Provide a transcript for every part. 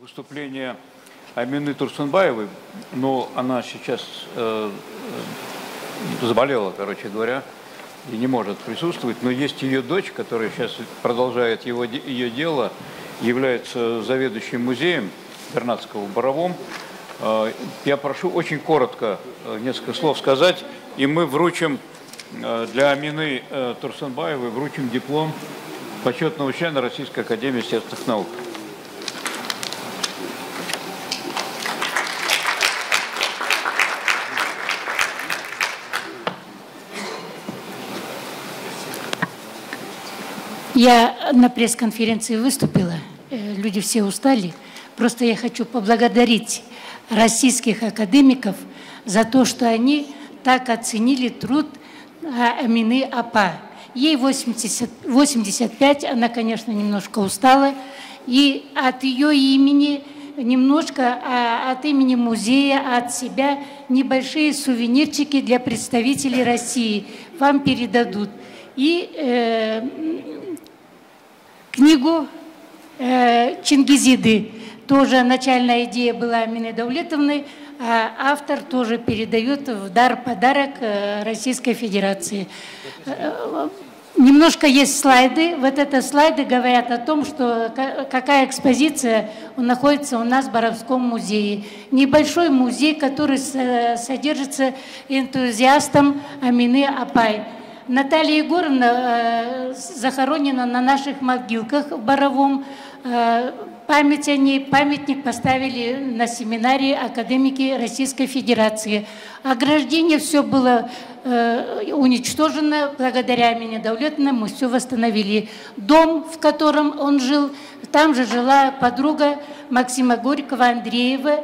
Выступление Амины Турсунбаевой, но она сейчас э, э, заболела, короче говоря, и не может присутствовать, но есть ее дочь, которая сейчас продолжает его, ее дело, является заведующим музеем Вернадского в Боровом. Э, я прошу очень коротко э, несколько слов сказать, и мы вручим э, для Амины Турсунбаевой вручим диплом почетного члена Российской Академии естественных наук. Я на пресс-конференции выступила, э, люди все устали. Просто я хочу поблагодарить российских академиков за то, что они так оценили труд Амины Апа. Ей 80, 85, она, конечно, немножко устала. И от ее имени немножко, а от имени музея, от себя небольшие сувенирчики для представителей России вам передадут. И э, Книгу э, Чингизиды, тоже начальная идея была Амины Давлетовны, а автор тоже передает в дар подарок э, Российской Федерации. Э, немножко есть слайды. Вот это слайды говорят о том, что какая экспозиция находится у нас в Боровском музее. Небольшой музей, который содержится энтузиастом Амины Апай. Наталья Егоровна э, захоронена на наших могилках в Боровом. Э, память о ней, памятник поставили на семинаре академики Российской Федерации. Ограждение все было э, уничтожено, благодаря Мине Давлетовне мы все восстановили. Дом, в котором он жил, там же жила подруга Максима Горького, Андреева,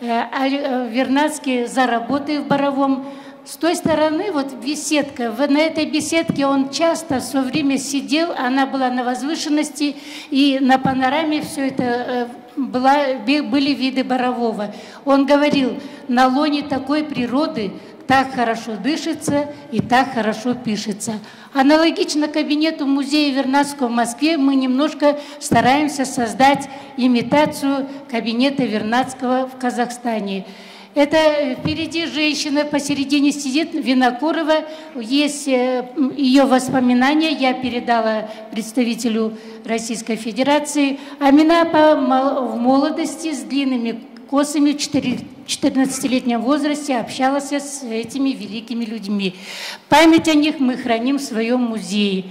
э, Вернадский за работой в Боровом. С той стороны, вот беседка, на этой беседке он часто все время сидел, она была на возвышенности, и на панораме все это э, была, были виды Борового. Он говорил, на лоне такой природы так хорошо дышится и так хорошо пишется. Аналогично кабинету музея Вернадского в Москве мы немножко стараемся создать имитацию кабинета Вернадского в Казахстане. Это впереди женщина, посередине сидит Винокурова. Есть э, ее воспоминания, я передала представителю Российской Федерации. Амина в молодости с длинными косами в 14-летнем возрасте общалась с этими великими людьми. Память о них мы храним в своем музее.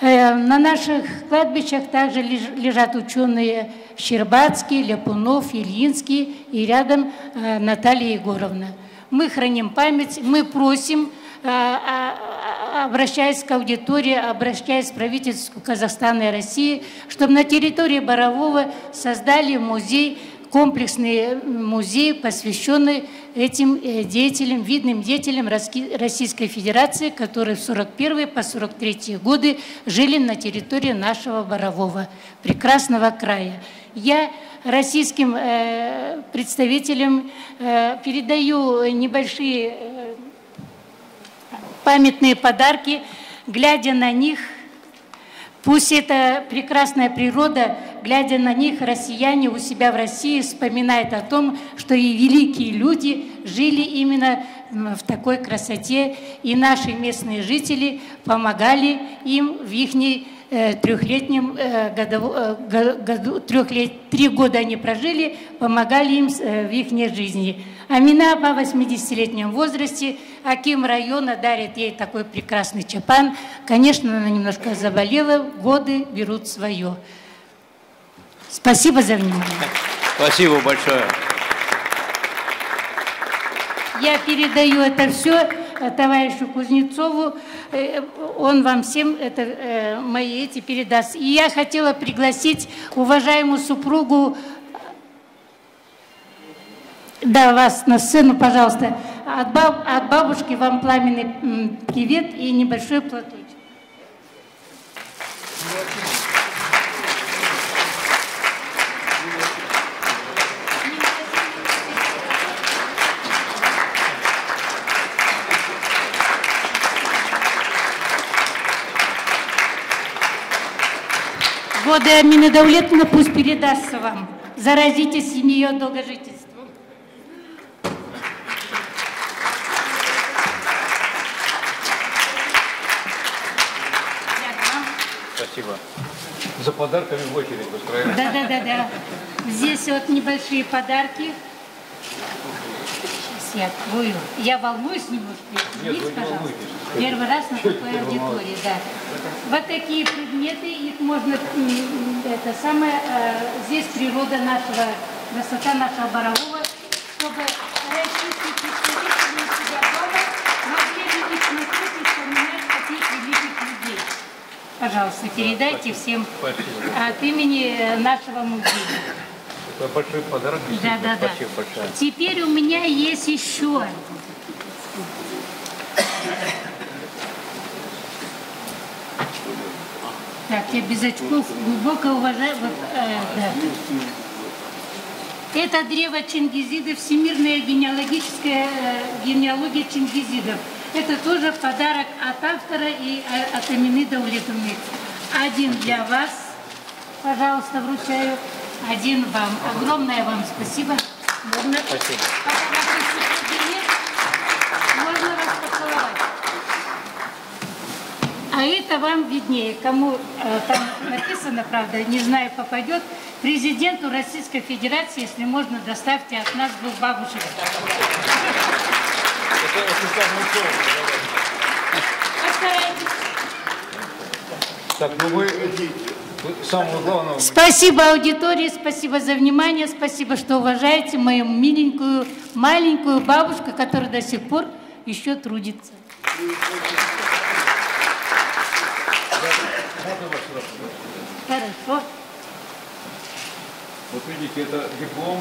Э, на наших кладбищах также лежат ученые Щербацкий, Ляпунов, Ильинский и рядом э, Наталья Егоровна. Мы храним память, мы просим, э, обращаясь к аудитории, обращаясь к правительству Казахстана и России, чтобы на территории Борового создали музей комплексный музей, посвященный этим э, деятелям, видным деятелям Российской Федерации, которые в 41 по 43 годы жили на территории нашего Борового, прекрасного края. Я российским э, представителям э, передаю небольшие памятные подарки, глядя на них – Пусть эта прекрасная природа, глядя на них, россияне у себя в России вспоминают о том, что и великие люди жили именно в такой красоте, и наши местные жители помогали им в их э, трехлетнем э, году, э, году трехлет, три года они прожили, помогали им в их жизни. Амина по 80-летнем возрасте, Аким района дарит ей такой прекрасный чапан. Конечно, она немножко заболела, годы берут свое. Спасибо за внимание. Спасибо большое. Я передаю это все э, товарищу Кузнецову, э, он вам всем это, э, мои эти передаст. И я хотела пригласить уважаемую супругу да, вас на сцену, пожалуйста. От, баб, от бабушки вам пламенный привет и небольшой платочек. Годы Амины Давлетовна пусть передастся вам. заразитесь и ее долгожительством. Спасибо. За подарками в очередь выстраиваем. Да, да, да, да. Здесь вот небольшие подарки. Я открою. Я волнуюсь немножко. Извините, пожалуйста. Первый раз на такой аудитории, да. Вот такие предметы, их можно, это самое, э, здесь природа нашего, красота нашего Борового, чтобы российские представители себя дома могли видеть смотреть и вспоминать таких великих людей. Пожалуйста, передайте всем от имени э, нашего музея. Большой подарок. Да, да, да. Большое. Теперь у меня есть еще. Так, я без очков глубоко уважаю. Вот, э, да. Это древо Чингизидов, всемирная генеалогическая э, генеалогия Чингизидов. Это тоже подарок от автора и э, от Амины Даулетовны. Один для вас, пожалуйста, вручаю. Один вам. Огромное вам спасибо. Можно, Спасибо. Пока нет, можно вас поцеловать. А это вам виднее, кому э, там написано, правда, не знаю, попадет. Президенту Российской Федерации, если можно, доставьте от нас двух бабушек. Постарайтесь. Так, ну вы, вы самого главного... Спасибо аудитории, спасибо за внимание, спасибо, что уважаете мою миленькую маленькую бабушку, которая до сих пор еще трудится. Хорошо. Вот видите, это диплом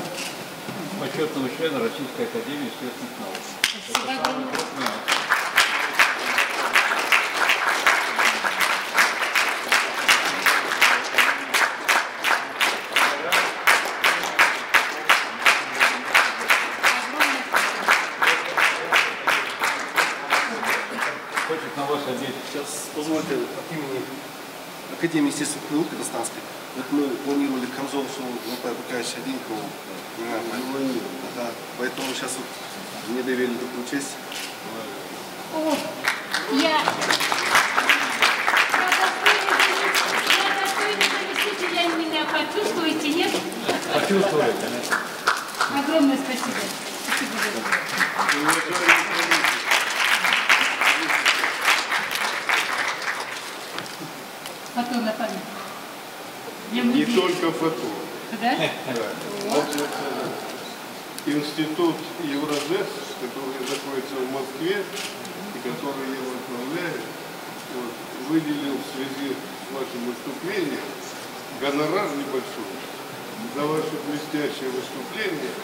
почетного члена Российской Академии Естественных Наук. Спасибо Хочет на вас одеть. Сейчас позвольте от имени Академии естественных наук Казахстанской. Вот мы планировали конзолсу Наталья Бакаевича Одинькова. Да, поэтому сейчас вот мне доверили такую честь. О, я... Я достойный заместителя меня почувствуете, нет? Почувствовали, конечно. Огромное спасибо. Спасибо Потом на память. Не только фото. Да? Вот это институт Евразес, который находится в Москве и который я возглавляю, вот, выделил в связи с вашим выступлением гонорар небольшой за ваше блестящее выступление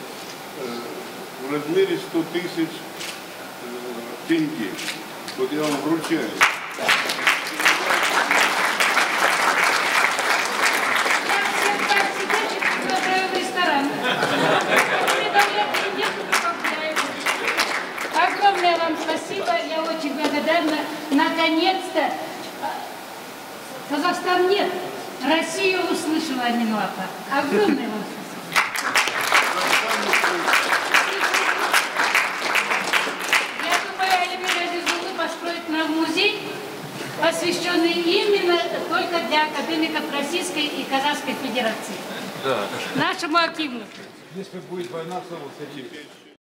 э, в размере 100 тысяч э, тенге. Вот я вам вручаю. Я всех так сидящих приглашаю в ресторан. Предоставляю, нет, поздравляю. Огромное вам спасибо, я очень благодарна. Наконец-то а, Казахстан нет, Россия Амину Апа. Огромное вам спасибо. Я думаю, Альмира Азизулы построит нам музей, посвященный именно только для академиков Российской и Казахской Федерации. Да. Нашему активну. Если будет война, снова с этим